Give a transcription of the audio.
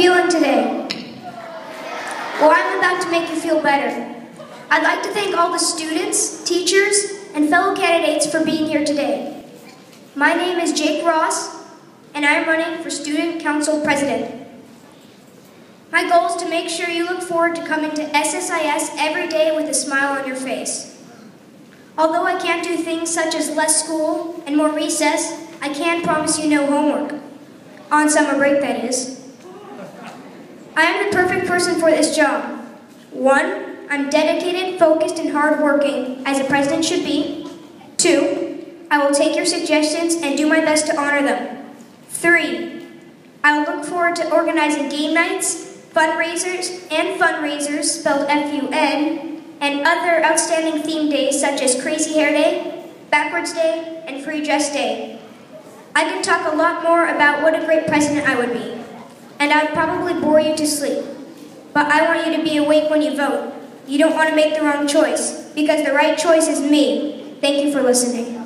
feeling today? Well, I'm about to make you feel better. I'd like to thank all the students, teachers, and fellow candidates for being here today. My name is Jake Ross, and I'm running for Student Council President. My goal is to make sure you look forward to coming to SSIS every day with a smile on your face. Although I can't do things such as less school and more recess, I can promise you no homework. On summer break, that is. I am the perfect person for this job. One, I'm dedicated, focused, and hardworking, as a president should be. Two, I will take your suggestions and do my best to honor them. Three, I will look forward to organizing game nights, fundraisers, and fundraisers, spelled F-U-N, and other outstanding theme days such as Crazy Hair Day, Backwards Day, and Free Dress Day. I can talk a lot more about what a great president I would be, and I would probably bore you to sleep. But I want you to be awake when you vote. You don't want to make the wrong choice, because the right choice is me. Thank you for listening.